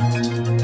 Música